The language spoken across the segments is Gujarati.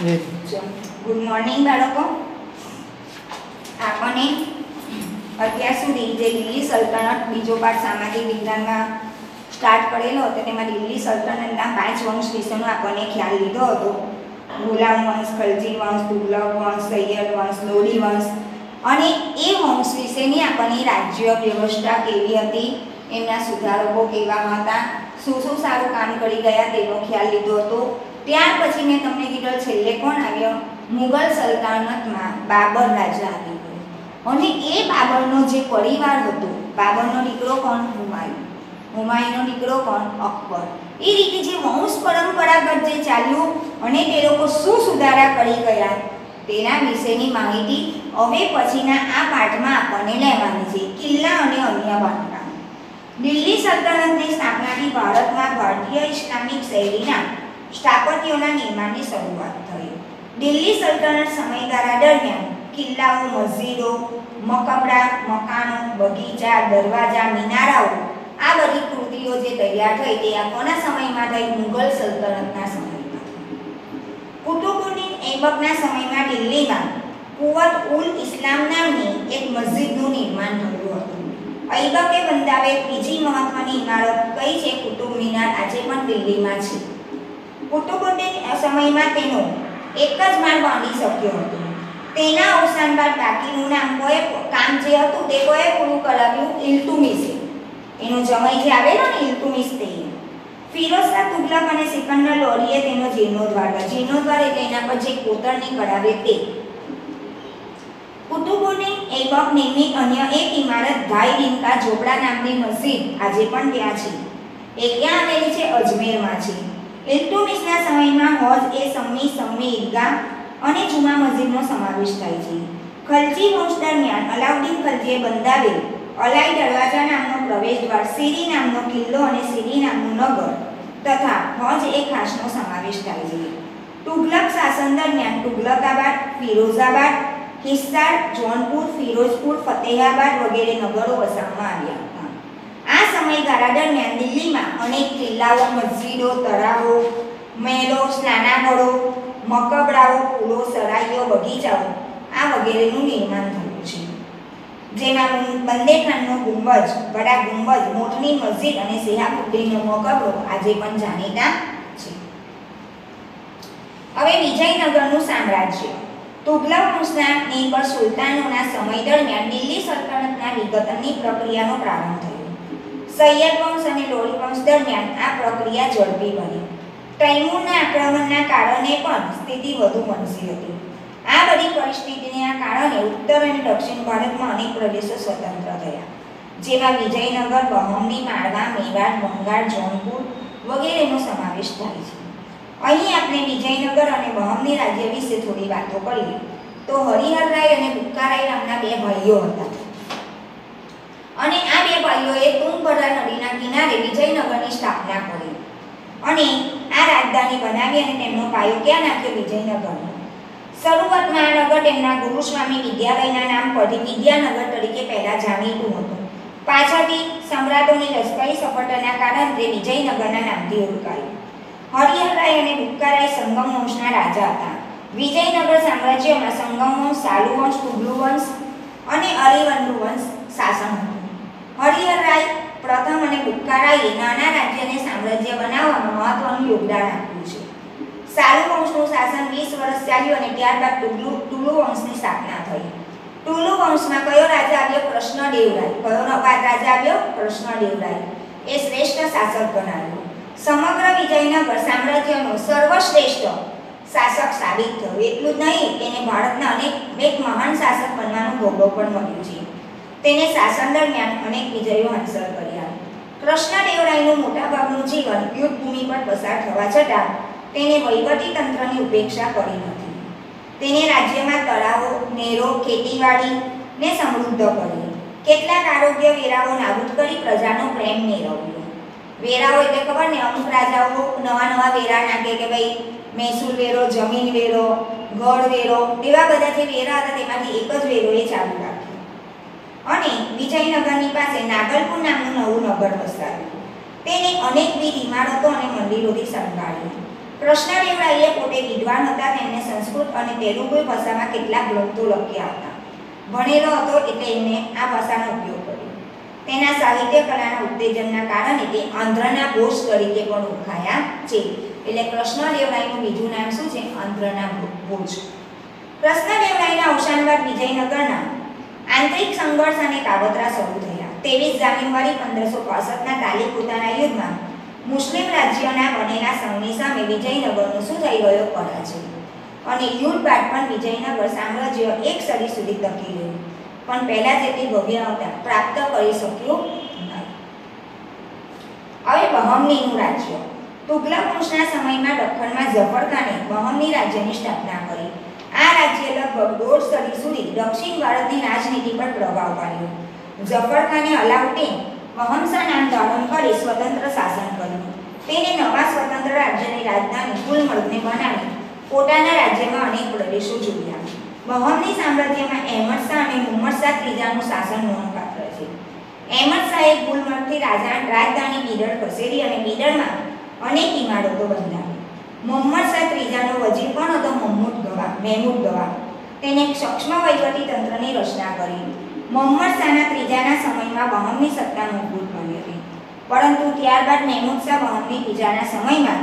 ગુડ મોર્નિંગ બાળકો. આપણને અત્યાર સુધી જે દિલ્હી સલ્તનત બીજો પાઠ સામાજિક વિજ્ઞાનમાં સ્ટાર્ટ કરેલો હતો, તેમાં દિલ્હી સલ્તનતના પાંચ વંશ વિશેનો આપણને ખ્યાલ લીધો હતો. ગુલામ વંશ, ખલજી વંશ તુગલક વંશ, સૈયદ વંશ લોડી વંશ અને એ વંશ વિશેની આપણને રાજ્ય વ્યવસ્થા કેવી હતી, એમના સુધારકો કેવા હતા, શું શું સારું કામ કરી ગયા તેનો ખ્યાલ લીધો હતો. ત્યાર પછી મેં તમને કીધું છેલ્લે કોણ આવ્યો? મુગલ સલ્તનતમાં બાબર રાજા આવી ગયો. અને એ બાબરનો જે પરિવાર હતો, બાબરનો દીકરો કોણ? હુમાયું. હુમાયુનો દીકરો કોણ? અકબર. એ રીતે જે વંશ પરંપરાગત જે ચાલ્યું અને તે લોકો શું સુધારા કરી ગયા, તેના વિશેની માહિતી હવે પછીના આ પાઠમાં આપણને લેવાની છે. કિલ્લા અને અન્ય બાંધકામ. દિલ્હી સલ્તનતની સ્થાપનાથી ભારતમાં ભારતીય ઇસ્લામિક શૈલીના સ્થાપત્યોના નિર્માણની શરૂઆત થઈ. દિલ્હી સલ્તનત સમયગાળા દરમિયાન કિલ્લાઓ, મસ્જિદો, મકબરા, મકાનો, બગીચા, દરવાજા, મિનારાઓ આ બધી કૃતિઓ જે તૈયાર થઈ તે આ કોના સમયમાં થઈ? મુઘલ સલ્તનતના સમયમાં. કુતુબુદ્દીન એબકના સમયમાં દિલ્હીમાં કુવત ઉલ ઇસ્લામ નામની એક મસ્જિદનું નિર્માણ થયું હતું. ઐબકે બંધાવેલ બીજી મહત્વની ઇમારત કઈ છે? કુતુબ મિનાર આજે પણ દિલ્હીમાં છે. કુતુબુદ્દીન સમયમાં તેનો એક જ માળ બાંધી શક્યો હતો. તેના અવસાન બાદ બાકીનું નામ કોએ કામ જે હતું તે કોએ પૂરું કરાવ્યું ઇલ્તુમિસે એનો જમય જે આવેલો ને ઇલ્તુમિસ તે. ફિરોઝના તુગલક અને સિકંદર લોરીએ તેનો જીર્ણોદ્વાર જીર્ણોદ્વાર એટલે એના પર જે કોતરણી કરાવે તે. કુતુબુદ્દીન એબક, નેમી, અન્ય એક ઇમારત ભાઈ દિનકા ઝોપડા નામની મસ્જિદ આજે પણ ત્યાં છે. એ ક્યાં આવેલી છે અજમેરમાં છે. ઇલ્તુમિસના સમયમાં હોજ એ સમ્મી સમ્મી ઈદગાહ અને જુમા મસ્જિદનો સમાવેશ થાય છે. ખલજી વંશ દરમિયાન અલાઉદ્દીન ખલજીએ બંધાવેલ અલાઈ દરવાજા નામનો પ્રવેશ દ્વાર સીરી નામનો કિલ્લો અને સિરી નામનું નગર તથા હોજ એ ખાસનો સમાવેશ થાય છે. તુગલક શાસન દરમિયાન તુગલકાબાદ, ફિરોઝાબાદ, હિસ્સાર, જોનપુર ફિરોજપુર ફતેહાબાદ વગેરે નગરો વસાવવામાં આવ્યા હતા. સમયગાળા દરમિયાન દિલ્હીમાં અનેક કિલ્લાઓ, મસ્જિદો, તળાવો, મહેલો, સ્નાનાગળો, મકબરાઓ પુલો સરાઈઓ, બગીચાઓ આ વગેરેનું નિર્માણ થયું છે. જેમાં બંદેખાનનો ગુંબજ, વડા ગુંબજ, મોટની મસ્જિદ અને સિહાબુદ્દીનનો મકબરો આજે પણ જાણીતા છે. હવે વિજયનગરનું સામ્રાજ્ય. તુગલક વંશના નિર્ભર સુલતાનોના સમય દરમિયાન દિલ્હી સલ્તનતના વિઘટનની પ્રક્રિયાનો પ્રારંભ થયો સૈયદ વંશ અને લોડી વંશ દરમિયાન આ પ્રક્રિયા ઝડપી બની. તૈમૂરના આક્રમણના કારણે પણ સ્થિતિ વધુ વણસી હતી. આ બધી પરિસ્થિતિના કારણે ઉત્તર અને દક્ષિણ ભારતમાં અનેક પ્રદેશો સ્વતંત્ર થયા. જેમાં વિજયનગર બહમની માળવા, મેવાડ, બંગાળ, જૌનપુર વગેરેનો સમાવેશ થાય છે. અહીં આપણે વિજયનગર અને બહમની રાજ્ય વિશે થોડી વાતો કરીએ. તો હરિહરરાય અને બુક્કારાય નામના બે ભાઈઓ હતા. આ બે તુંગભદ્રા નદીના કિનારે વિજયનગરની સ્થાપના કરી. અને આ રાજધાની બનાવી અને તેમનો પાયો ક્યાં નાખ્યો? વિજયનગરનો. શરૂઆતમાં આ નગર તેમના ગુરુસ્વામી વિદ્યાલયના નામ પરથી વિદ્યાનગર તરીકે પહેલા જાણીતું હતું. પાછળથી સમ્રાટોની લશ્કરી સફળતાના કારણે વિજયનગરના નામથી ઓળખાયું. હરિહરરાય અને બુક્કારાય સંગમ વંશના રાજા હતા. વિજયનગર સામ્રાજ્યમાં સંગમ વંશ સાલુ વંશ કુબલુ વંશ અને અરિવંદુ વંશ શાસન હતું. હરિહરરાય પ્રથમ અને બુક્કારાયે નાના રાજ્યને સામ્રાજ્ય બનાવવામાં મહત્વનું યોગદાન આપ્યું છે. સાલુ વંશનું શાસન વીસ વર્ષ ચાલ્યું અને ત્યારબાદ ટુલુ ટુલુ વંશની સ્થાપના થઈ. ટુલુ વંશમાં કયો રાજા આવ્યો? કૃષ્ણદેવરાય. કયો રાજા આવ્યો? કૃષ્ણદેવરાય. એ શ્રેષ્ઠ શાસક ગણાયો સમગ્ર વિજયનગર સામ્રાજ્યનો સર્વશ્રેષ્ઠ શાસક સાબિત થયો. એટલું જ નહીં, તેને ભારતના અનેક એક મહાન શાસક બનવાનું ગૌરવ પણ મળ્યું છે. તેને શાસન દરમિયાન અનેક વિજયો હાંસલ કર્યા. કૃષ્ણદેવરાયનું મોટાભાગનું જીવન યુદ્ધભૂમિ પર પસાર થવા છતાં તેને તંત્રની ઉપેક્ષા કરી નથી. તેને રાજ્યમાં તળાવો, નેરો, ખેતીવાડી ને સમૃદ્ધ કરી કેટલાક આરોગ્ય વેરાઓ નાબૂદ કરી પ્રજાનો પ્રેમ મેળવ્યો. વેરાઓ એટલે ખબર ને, અમુક રાજાઓ નવા નવા વેરા નાખે કે ભાઈ મહેસૂલ વેરો, જમીન વેરો ગઢ વેરો, એવા બધા જે વેરા હતા તેમાંથી એક જ વેરો એ ચાલુ અને વિજયનગરની પાસે નાગલપુર નામનું નવું નગર વસાવ્યું તેને અનેકવિધ ઇમારતો અને મંદિરોથી શણગાર્યું કૃષ્ણદેવરાયે પોતે વિદ્વાન હતા, તેમને સંસ્કૃત અને તેલુગુ ભાષામાં કેટલાક ગ્રંથો લખ્યા હતા. ભણેલો હતો એટલે એમને આ ભાષાનો ઉપયોગ કર્યો. તેના સાહિત્ય કલાના ઉત્તેજનના કારણે તે આંધ્રના ઘોષ તરીકે પણ ઓળખાયા છે. એટલે કૃષ્ણદેવરાયનું બીજું નામ શું છે? આંધ્રના ભોજ કૃષ્ણદેવરાયના અવસાન બાદ વિજયનગરના આંતરિક સંઘર્ષ અને કાવતરા શરૂ થયા. ત્રેવીસ જાન્યુઆરી પંદરસો પાસઠના તાલીપોતાના યુદ્ધમાં મુસ્લિમ રાજ્યના બનેલા સંઘની સામે વિજયનગરનો શું થઈ ગયો? પરાજય. અને યુદ્ધ બાદ પણ વિજયનગર સામ્રાજ્ય એક સદી સુધી ટકી રહ્યું. પણ પહેલા જેટલી ભવ્યતા પ્રાપ્ત કરી શક્યું નહીં. હવે બહમનીનું રાજ્ય. તુગલક વંશના સમયમાં દખણમાં ઝફરખાને બહમની રાજ્યની સ્થાપના કરી. આ રાજ્ય લગભગ દોઢ સદી સુધી દક્ષિણ ભારતની રાજનીતિ પર પ્રભાવ પાડ્યો. ઝફર ખાને અલાઉદ્દીન વહમસા નામ ધારણ કરી સ્વતંત્ર શાસન કર્યું. તેને નવા સ્વતંત્ર રાજ્યની રાજધાની ગુલમર્ગને બનાવી પોતાના રાજ્યમાં અનેક પ્રદેશો જોડ્યા. બહમની સામ્રાજ્યમાં અહેમદ અને મુહમ્મદ શાહ ત્રીજાનું શાસન નોંધપાત્ર છે. અહેમદ શાહે ગુલમર્ગથી રાજા રાજધાની બીડર ખસેડી અને બીડરમાં અનેક ઇમારતો બંધાવી. મુહમ્મદ શાહ ત્રીજાનો વજીર પણ હતો મહમૂદ ગવા મહેમૂદ ગવા તેને સક્ષમ વહીવટી તંત્રની રચના કરી. મોહમ્મદ શાહના ત્રીજાના સમયમાં બહમની સત્તા મજબૂત બની હતી. પરંતુ ત્યારબાદ મહેમૂદ શાહ વહમની ત્રીજાના સમયમાં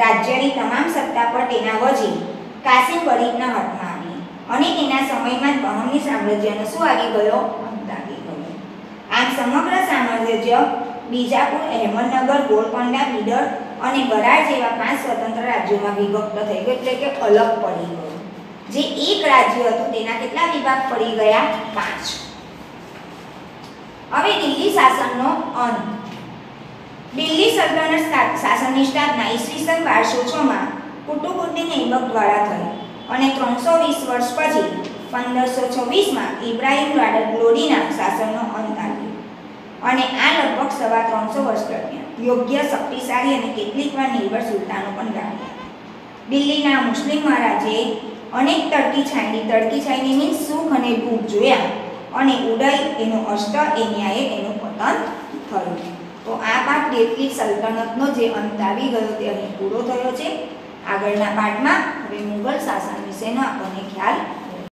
રાજ્યની તમામ સત્તા પર તેના વજીર કાસિમ વરીદના હાથમાં આવી અને તેના સમયમાં જ બહમની સામ્રાજ્યનો શું આવી ગયો આમ સમગ્ર સામ્રાજ્ય બીજાપુર, અહેમદનગર ગોલકોંડા બીડર અને બરાડ જેવા પાંચ સ્વતંત્ર રાજ્યોમાં વિભક્ત થઈ ગયું એટલે કે અલગ પડી ગયું. જે એક રાજ્ય હતું તેના કેટલા વિભાગ પડી ગયા? પાંચ. હવે દિલ્હી શાસનનો અંત. દિલ્હી સલ્તનત શાસનની સ્થાપના ઈસવીસન બારસો છમાં કુટુબુદ્દીન ઐબક દ્વારા થઈ અને ત્રણસો વીસ વર્ષ પછી પંદરસો છવ્વીસમાં ઇબ્રાહિમ ગ્લોરીના શાસનનો અંત આવ્યો. અને આ લગભગ સવા ત્રણસો વર્ષ દરમિયાન યોગ્ય, શક્તિશાળી અને કેટલીક વાર નિર્ભર સુલતાનો પણ ગાળ્યા. દિલ્હીના મુસ્લિમ મહારાજે અનેક તડકી છાંયડી તડકી છાંયડી મીન્સ સુખ અને દુઃખ જોયા અને ઉદય એનો અષ્ટ એ ન્યાયે એનું પતન થયું. તો આ પાઠ કેટલી સલ્તનતનો જે અંત આવી ગયો તે અહીં પૂરો થયો છે. આગળના પાઠમાં હવે મુગલ શાસન વિશેનો આપણને ખ્યાલ